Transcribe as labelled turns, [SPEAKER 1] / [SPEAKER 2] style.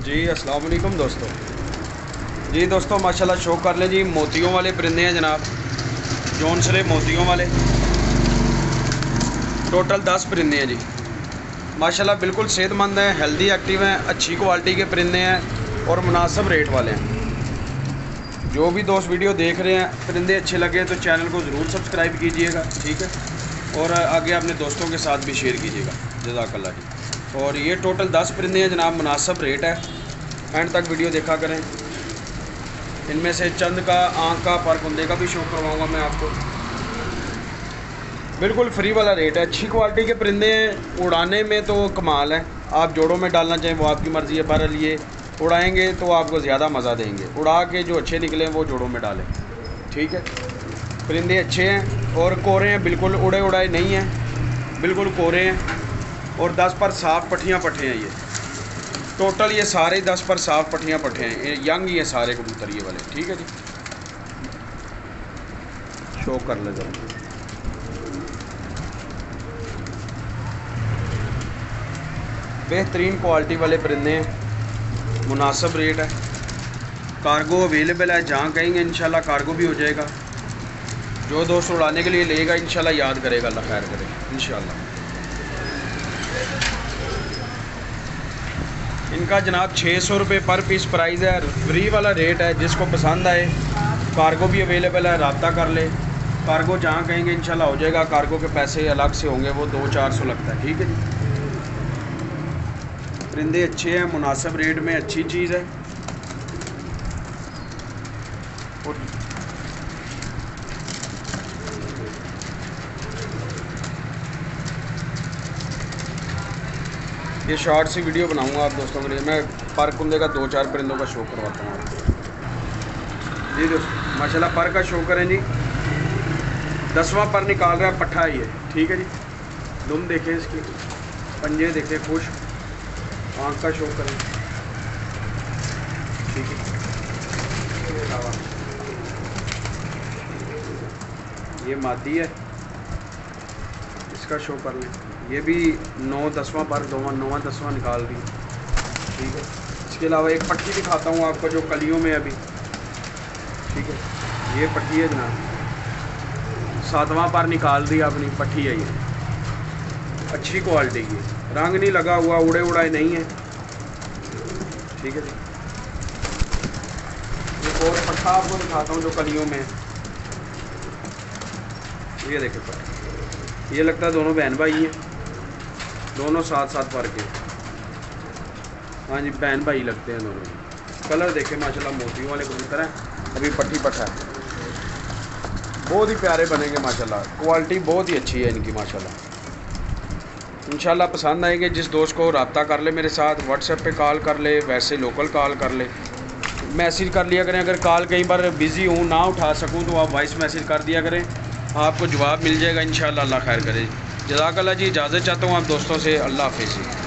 [SPEAKER 1] जी, अस्सलाम वालेकुम दोस्तों। जी दोस्तों, माशाल्लाह शो कर लें जी, मोतियों वाले परिंदे हैं जनाब। जौनसरे मोतियों वाले। टोटल दस परिंदे हैं जी। माशाल्लाह बिल्कुल सेहतमंद हैं हेल्दी एक्टिव हैं, अच्छी क्वालिटी के परिंदे हैं और मुनासब रेट वाले हैं। जो भी दोस्त वीडियो देख रहे हैं, परिंदे अच्छे लगे तो चैनल को ज़रूर सब्सक्राइब कीजिएगा, ठीक है? और आगे अपने दोस्तों के साथ भी शेयर कीजिएगा। जजाकल्ला जी। और ये टोटल दस परिंदे हैं जनाब, मुनासब रेट है। एंड तक वीडियो देखा करें। इनमें से चंद का आँख का पर कुंदे का भी शो करवाऊँगा मैं आपको। बिल्कुल फ्री वाला रेट है। अच्छी क्वालिटी के परिंदे हैं उड़ाने में तो कमाल है। आप जोड़ों में डालना चाहें, वो आपकी मर्ज़ी है, पर लिए उड़ाएँगे तो आपको ज़्यादा मज़ा देंगे। उड़ा के जो अच्छे निकले वो जोड़ों में डालें। ठीक है? परिंदे अच्छे हैं और कोरे हैं, बिल्कुल उड़े उड़ाए नहीं हैं। बिल्कुल कोरे हैं। और दस पर साफ़ पट्टियाँ पट्टे हैं ये। टोटल ये सारे दस पर साफ़ पट्टियाँ पट्टे हैं। यंग ही सारे कबूतर, ये वाले। ठीक है जी? शो कर ले जरा। बेहतरीन क्वालिटी वाले परिंदे हैं। मुनासब रेट है। कार्गो अवेलेबल है। जहाँ कहेंगे, इंशाल्लाह कार्गो भी हो जाएगा। जो दोस्त उड़ाने के लिए लेगा, इंशाल्लाह याद करेगा। अल्लाह खैर करे। इंशाल्लाह। इनका जनाब छः सौ रुपये पर पीस प्राइस है, फ्री वाला रेट है, जिसको पसंद आए कार्गो भी अवेलेबल है, रबता कर ले। कार्गो जहाँ कहेंगे, इंशाल्लाह हो जाएगा। कार्गो के पैसे अलग से होंगे, वो दो चार सौ लगता है, ठीक है? जी परिंदे अच्छे हैं, मुनासिब रेट में अच्छी चीज़ है। और ये शॉर्ट सी वीडियो बनाऊँगा आप दोस्तों के लिए। मैं पर कुंदे का दो चार परिंदों का शो करवाता हूँ। आपको जी दोस्तों, माशाल्लाह पर का शो करें जी दसवां पर निकाल रहा है पट्ठा है ठीक है जी? दुम देखें इसकी। पंजे देखें, खुश। आँख का शो करें। ठीक है। ये मादी है। इसका शो कर लें ये भी नौ दसवां पर, दो, नौवा, दसवां निकाल दी। ठीक है? इसके अलावा एक पट्टी दिखाता हूँ आपको जो कलियों में अभी। ठीक है? ये पट्टी है जनाब। सातवां पर निकाल दी अपनी पट्टी है ये। अच्छी क्वालिटी की रंग नहीं लगा हुआ, उड़े उड़ाए नहीं है। ठीक है एक और पट्टा आपको दिखाता हूँ जो कलियों में ये देखे। पर ये लगता है दोनों बहन भाई हैं। दोनों साथ साथ पर के। हाँ जी, बहन भाई लगते हैं दोनों। कलर देखे, माशाल्लाह मोती वाले कबूतर हैं। अभी पट्टी पट्टा है। बहुत ही प्यारे बनेंगे, माशाल्लाह। क्वालिटी बहुत ही अच्छी है इनकी, माशाल्लाह। इंशाल्लाह पसंद आएँगे। जिस दोस्त को रबता कर ले मेरे साथ व्हाट्सएप पे कॉल कर ले, वैसे लोकल कॉल कर ले। मैसेज कर लिया करें, अगर कॉल कहीं पर बिज़ी हूँ, ना उठा सकूँ तो आप वॉइस मैसेज कर दिया करें। आपको जवाब मिल जाएगा इन शाला खैर करे। जजाकला जी, इजाज़त चाहता हूँ आप दोस्तों से, अल्लाह हाफिज़।